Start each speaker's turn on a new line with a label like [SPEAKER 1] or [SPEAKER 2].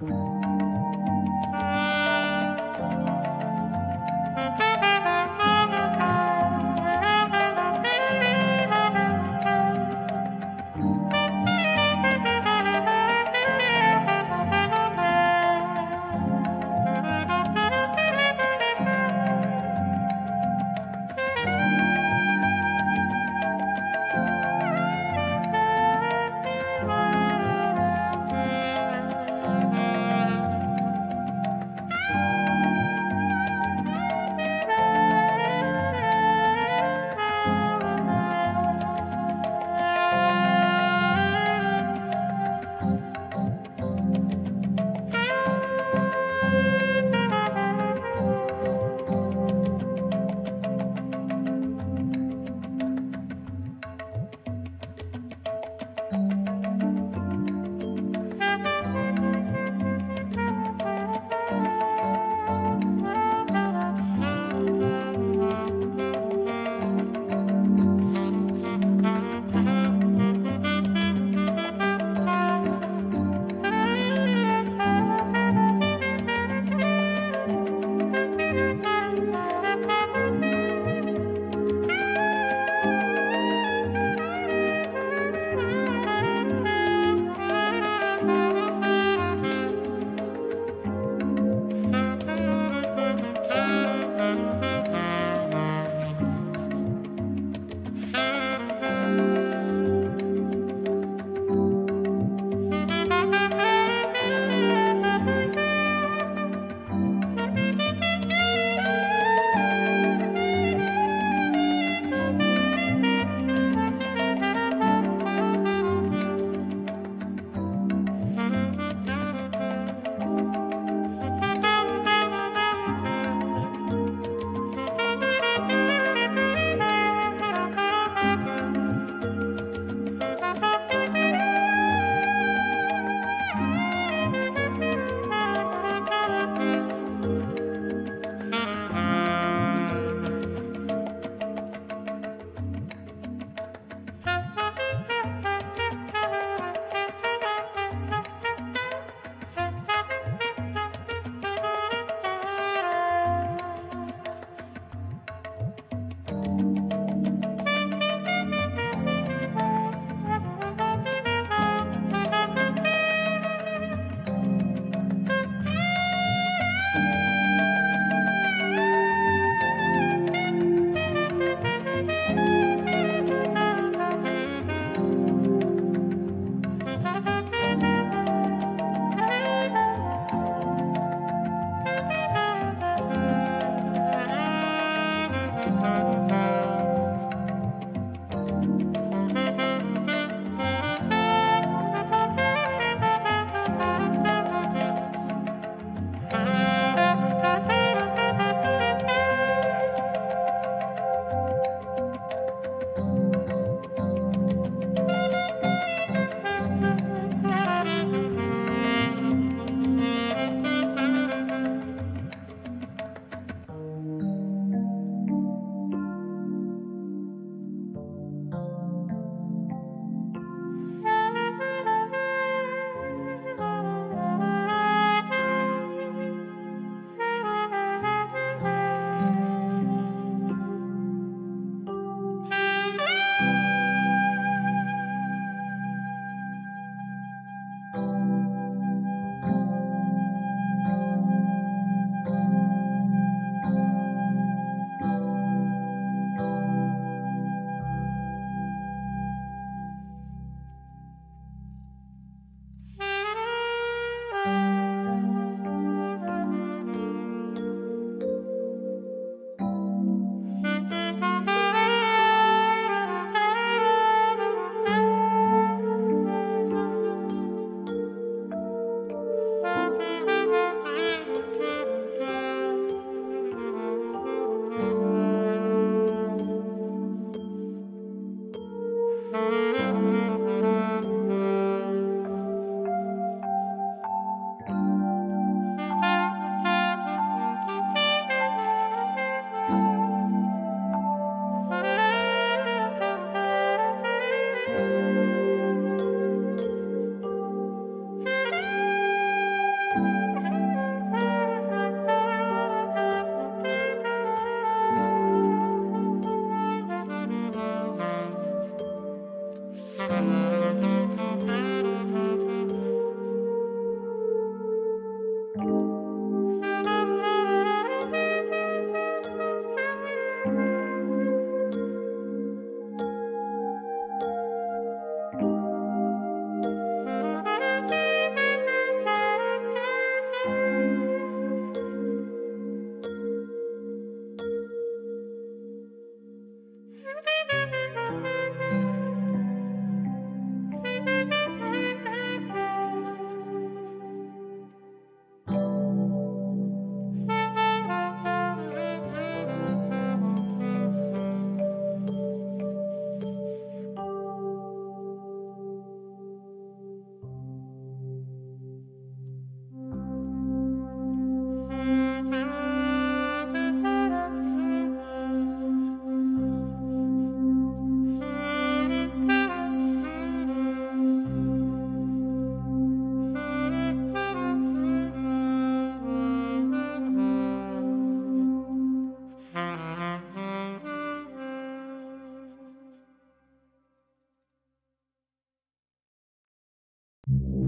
[SPEAKER 1] Bye.
[SPEAKER 2] Mm-hmm.